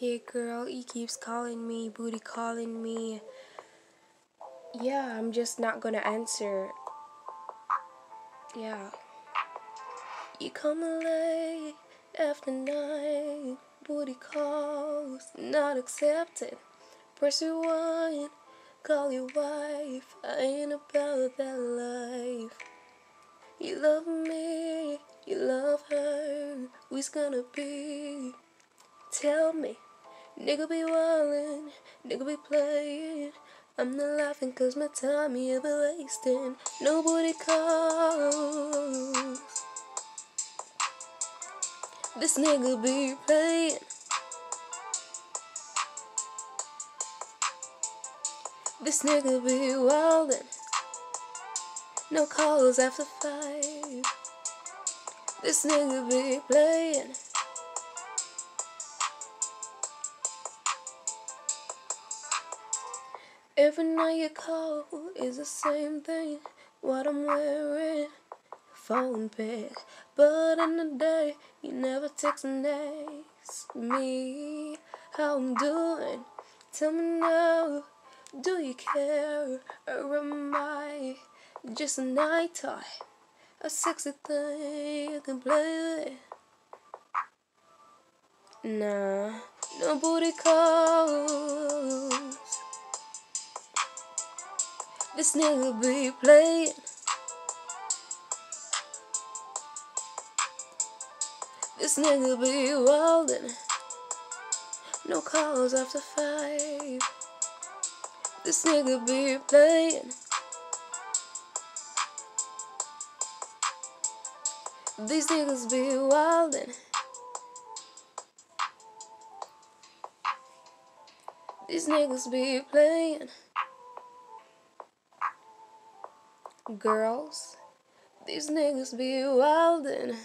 Hey girl, he keeps calling me, booty calling me. Yeah, I'm just not gonna answer. Yeah. You come late after night, booty calls not accepted. Press rewind, call your wife. I ain't about that life. You love me, you love her. We's gonna be. Tell me, nigga be wildin', nigga be playin'. I'm not laughing cause my time you be wasting. Nobody calls. This nigga be playing. This nigga be wildin'. No calls after five. This nigga be playing. Every night you call is the same thing. What I'm wearing, phone pic. But in the day, you never text next me. How I'm doing? Tell me now. Do you care? Or am I just a night toy? A sexy thing you can play with? Nah, nobody calls. This nigga be playing. This nigga be wildin'. No calls after five. This nigga be playing. These niggas be wildin'. These niggas be playing. Girls, these niggas be wildin'.